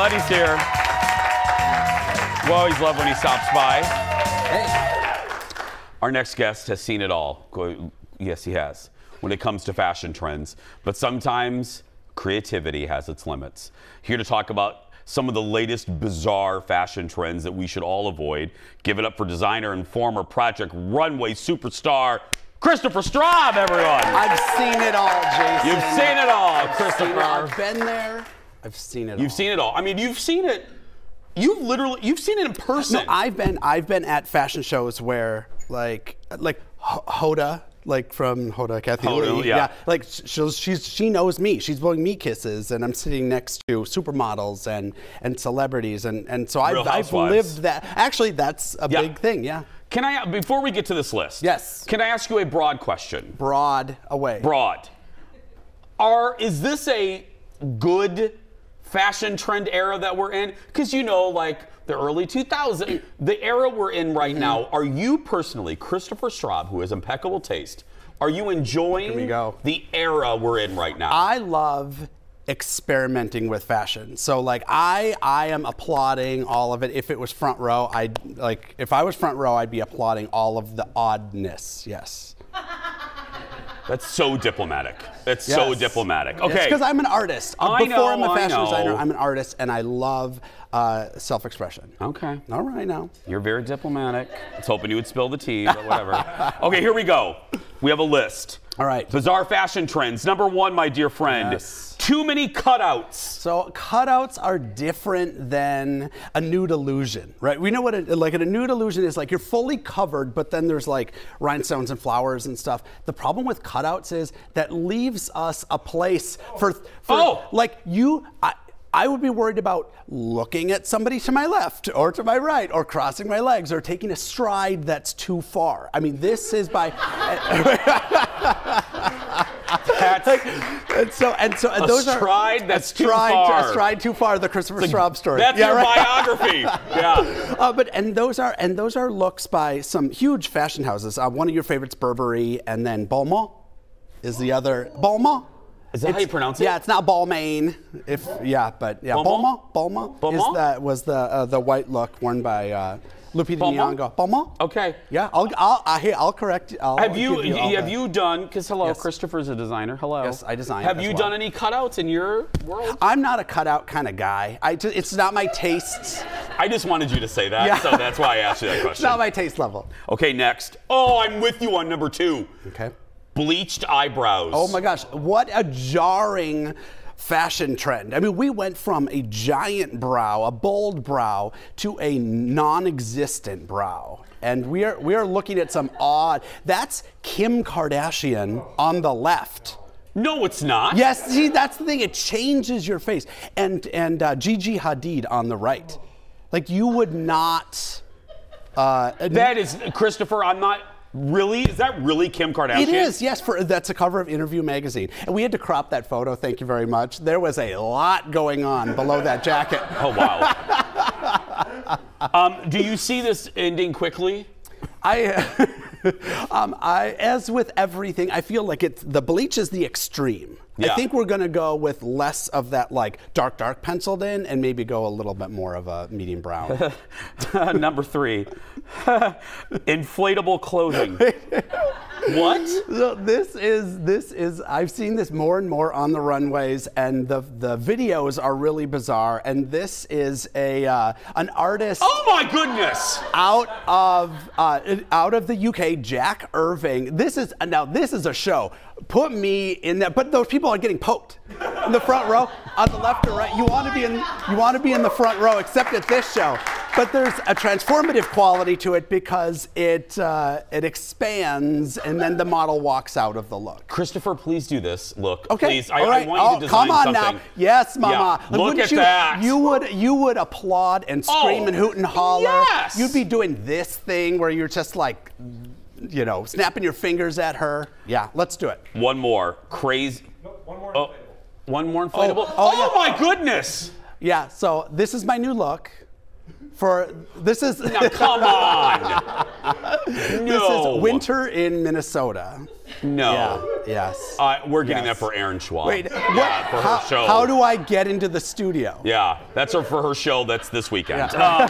buddy's here. We always love when he stops by. Hey. Our next guest has seen it all. Yes, he has. When it comes to fashion trends, but sometimes creativity has its limits. Here to talk about some of the latest bizarre fashion trends that we should all avoid. Give it up for designer and former Project Runway superstar Christopher Straub, everyone. I've seen it all, Jason. You've seen it all, I've Christopher. it. I've been there. I've seen it all. You've seen it all. I mean, you've seen it. You've literally, you've seen it in person. No, I've been I've been at fashion shows where like like H- Hoda like from Hoda Kathie Hoda, Lee, yeah. like she's she's she knows me. She's blowing me kisses, and I'm sitting next to supermodels and and celebrities, and and so I've, I've lived that. Actually, that's a Yeah. big thing. Yeah, Can I, before we get to this list? Yes. Can I ask you a broad question? broad away. Broad. Are is this a good fashion trend era that we're in? Because you know, like the early 2000s, the era we're in right Mm-hmm. now. Are you personally, Christopher Straub, who has impeccable taste, are you enjoying the era we're in right now? I love experimenting with fashion. So like I I am applauding all of it. If it was front row, I'd like if I was front row, I'd be applauding all of the oddness. Yes. That's so diplomatic. That's so diplomatic. Okay. Because I'm an artist. Uh, I Before I'm a fashion designer. I'm an artist, and I love uh, self-expression. Okay. All right now. You're very diplomatic. I was hoping you would spill the tea, but whatever. okay, here we go. We have a list. All right. Bizarre fashion trends. Number one, my dear friend. Yes. Too many cutouts. So cutouts are different than a nude illusion, right? We know what a, like a nude illusion is like you're fully covered, but then there's like rhinestones and flowers and stuff. The problem with cutouts is that leaves us a place for, for Oh! like you. I, I would be worried about looking at somebody to my left or to my right or crossing my legs or taking a stride that's too far. I mean, this is by. That's and so and so and A those are stride that's a too far. A stride too far. The Christopher Straub story. That's Yeah, your right. biography. yeah. Uh, but and those are and those are looks by some huge fashion houses. Uh, one of your favorites, Burberry, and then Balmain is the other. Balmain. Is that how you pronounce it? Yeah, it's not Balmain. If yeah, but yeah, Balmain? Balmain. Balmain, Balmain? is the was the uh, the white look worn by uh, Lupita Balmain? Nyong'o. Balmain. Okay. Yeah, I'll I'll I, here, I'll correct. I'll Have you, all have you done? Because hello, Yes. Christopher's a designer. Hello. Yes, I design Have you well. done any cutouts in your world? I'm not a cutout kind of guy. I ju- it's not my taste. I just wanted you to say that, Yeah. so that's why I asked you that question. It's not my taste level. okay, next. Oh, I'm with you on number two. Okay. Bleached eyebrows. Oh my gosh, what a jarring fashion trend. I mean, we went from a giant brow, a bold brow, to a non-existent brow. And we are we are looking at some odd. That's Kim Kardashian on the left. No, it's not. Yes, see, that's the thing. It changes your face. And and uh, Gigi Hadid on the right. Like you would not. Uh, That is Christopher. I'm not really. Is that really Kim Kardashian? It is, yes. For that's a cover of Interview magazine, and we had to crop that photo. Thank you very much. There was a lot going on below that jacket. Oh wow. um, do you see this ending quickly? I, um, I, as with everything, I feel like it's the bleach is the extreme. Yeah. I think we're going to go with less of that like dark, dark penciled in, and maybe go a little bit more of a medium brown. Number three, inflatable clothing. what? So this is this is I've seen this more and more on the runways, and the the videos are really bizarre. And this is a uh, an artist. Oh my goodness! out of uh, out of the UK, Jack Irving. This is now this is a show. Put me in that, but those people are getting poked in the front row, on the left or right. You want to be in you want to be in the front row, except at this show. But there's a transformative quality to it because it uh, it expands, and then the model walks out of the look. Christopher, please do this. Look, Okay. please. I, All right. I want you Oh, to design come on something. now. Yes, Mama. Yeah. Look Wouldn't at you, that. You would you would applaud and scream Oh, and hoot and holler. yes. You'd be doing this thing where you're just like, you know, snapping your fingers at her. Yeah, let's do it. One more crazy. One more Oh, inflatable. one more inflatable. oh, Oh, yeah. my goodness! Yeah. So this is my new look. For this is Now come on. this no. is winter in Minnesota. No. Yeah. Yes. Uh, we're getting Yes. that for Aaron Schwab. Wait. Yeah, what? for her how, show. how do I get into the studio? Yeah, that's her for her show. That's this weekend. Um,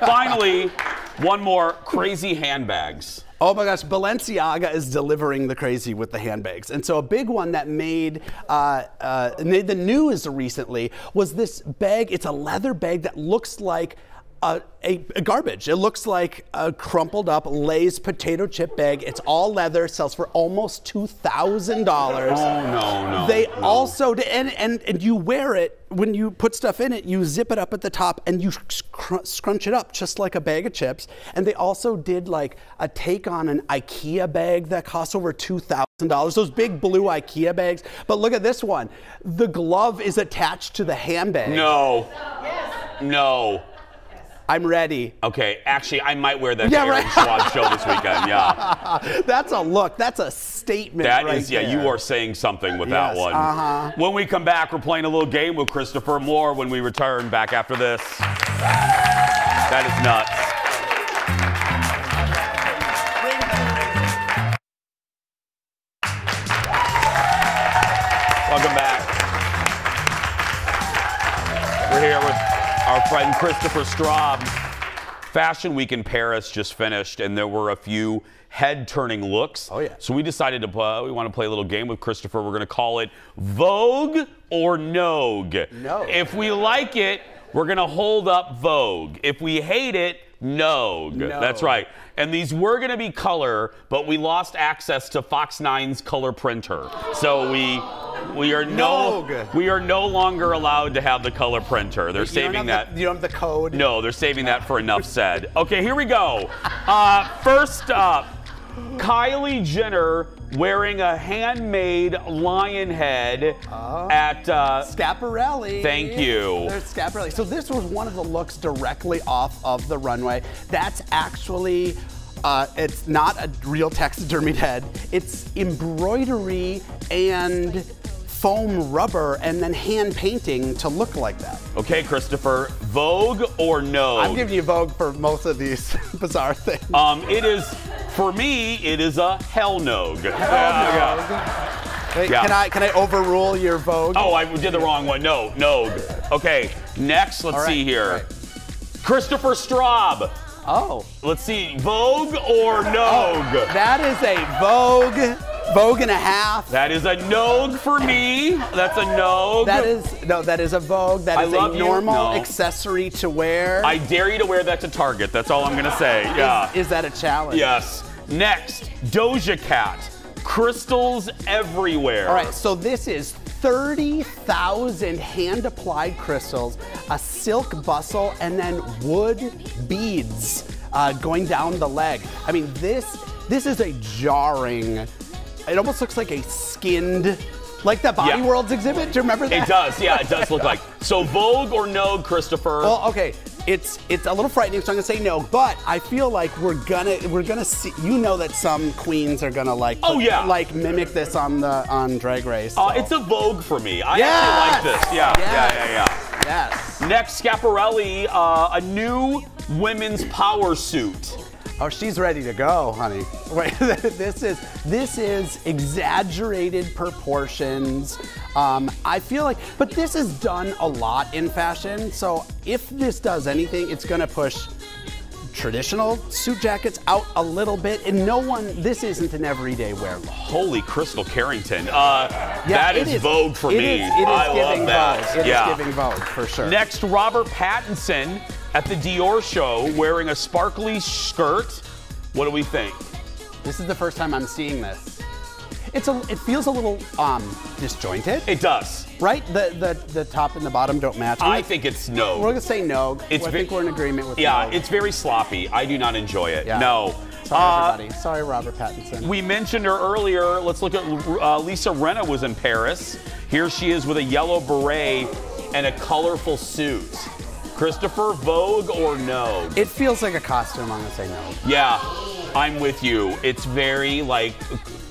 finally, one more crazy handbags. Oh my gosh, Balenciaga is delivering the crazy with the handbags. And so a big one that made uh, uh, made the news recently was this bag. It's a leather bag that looks like a, a, a garbage. It looks like a crumpled up Lay's potato chip bag. It's all leather, sells for almost two thousand dollars. Oh no, no. They no. also and, and and you wear it when you put stuff in it. You zip it up at the top and you scr- scrunch it up just like a bag of chips. And they also did like a take on an IKEA bag that costs over two thousand dollars. Those big blue IKEA bags. But look at this one. The glove is attached to the handbag. No. yes. No. I'm ready. Okay, actually, I might wear that Yeah, to Aaron right. Schwab show this weekend. Yeah, That's a look. That's a statement. that right is. Yeah, there. you are saying something with that Yes, one. uh-huh. When we come back, we're playing a little game with Christopher Moore. When we return back after this, that is nuts. Welcome back. We're here with our friend Christopher Straub. Fashion Week in Paris just finished, and there were a few head-turning looks. Oh, yeah. So we decided to play. We want to play a little game with Christopher. We're going to call it Vogue or Nogue. Nogue. If we like it, we're going to hold up Vogue. If we hate it, Nogue. Nogue. That's right. And these were going to be color, but we lost access to Fox 9's color printer. So we we are no we are no longer allowed to have the color printer. They're saving that. The, you don't have the code. No, they're saving that for enough said. Okay, here we go. Uh, first up, Kylie Jenner wearing a handmade lion head at. Uh, Schiaparelli. Thank you. There's Schiaparelli. So this was one of the looks directly off of the runway. That's actually. Uh, it's not a real taxidermied head. It's embroidery and foam rubber and then hand painting to look like that. okay, Christopher, Vogue or no? I'm giving you Vogue for most of these bizarre things. Um, it is for me. It is a hell no. Yeah, yeah. Wait, yeah. Can I can I overrule your Vogue? Oh, I did the wrong one. No, no. Okay, next. Let's All right, see here. all right. Christopher Straub. Oh. Let's see, Vogue or Nogue? That is a Vogue, Vogue and a half. That is a Nogue for me. That's a Nogue. That is no, that is a Vogue. That I is a normal No. accessory to wear. I dare you to wear that to Target. That's all I'm gonna say. Yeah. Is that a challenge? yes. Next, Doja Cat. Crystals everywhere. All right, so this is 30,000 hand applied crystals, a silk bustle, and then wood beads uh, going down the leg. I mean, this this is a jarring. It almost looks like a skinned, like that Body Yeah. Worlds exhibit. Do you remember that? It does. Yeah, it does look like. So Vogue or no, Christopher? Well, okay, it's it's a little frightening, so I'm gonna say no. But I feel like we're gonna we're gonna see. You know that some queens are gonna like Oh, yeah. like mimic this on the on Drag Race. Uh, it's a Vogue for me. I Yes! actually like this. Yeah, Yes! yeah, yeah, yeah. yes. Next, Schiaparelli, uh, a new women's power suit. Oh, she's ready to go, honey. Wait, this is this is exaggerated proportions. Um, I feel like, but this is done a lot in fashion. So if this does anything, it's gonna push traditional suit jackets out a little bit. And no one, this isn't an everyday wear look. Holy Krystle Carrington. Uh, Yeah, that it is, Vogue for it me. is- it is I giving love that. Vogue. It is yeah. giving Vogue for sure. Next, Robert Pattinson at the Dior show wearing a sparkly skirt. What do we think? This is the first time I'm seeing this. It's a, it feels a little um, disjointed, It does. right? The, the the top and the bottom don't match. I think it's no. We're gonna say no. It's I think we're in agreement with that. yeah, no. it's very sloppy. I do not enjoy it. Yeah. No. Sorry, Uh, everybody. Sorry, Robert Pattinson. We mentioned her earlier. Let's look at uh, Lisa Rinna was in Paris. Here she is with a yellow beret and a colorful suit. Christopher, Vogue or no? it feels like a costume. I'm gonna say no. Yeah, I'm with you. It's very like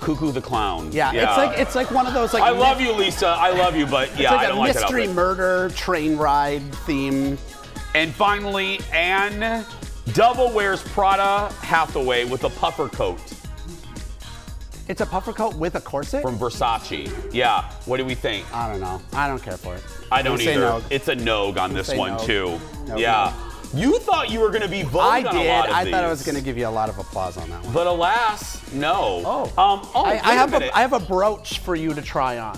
Cuckoo the Clown. Yeah, it's like it's like one of those like. I love you, Lisa. I love you, but It's yeah, I like don't a like that mystery outfit. murder train ride theme. And finally, Anne Double wears Prada Hathaway with a puffer coat. It's a puffer coat with a corset. from Versace. Yeah. What do we think? I don't know. I don't care for it. I don't either. no. It's a no on this one no. too. No, yeah. You thought you were going to be voted I on did. a I thought I was going to give you a lot of applause on that one. But alas, no. Oh. Um, oh, I, I have minute. a, I have a brooch for you to try on.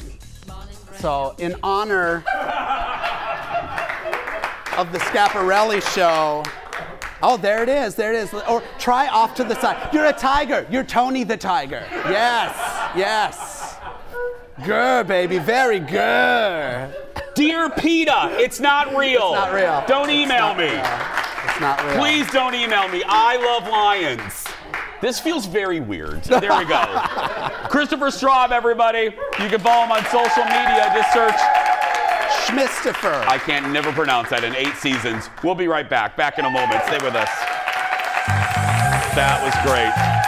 So in honor of the Schiaparelli show. Oh, there it is. There it is. Or try off to the side. You're a tiger. You're Tony the tiger. Yes. Yes. Grr, baby. Very grr. Dear PETA, it's not real. It's not real. Don't email me. It's not real. Please don't email me. I love lions. This feels very weird. There we go. Christopher Straub, everybody. You can follow him on social media. Just search. Schmistifer. I can't never pronounce that in eight seasons. We'll be right back. Back in a moment. Stay with us. That was great.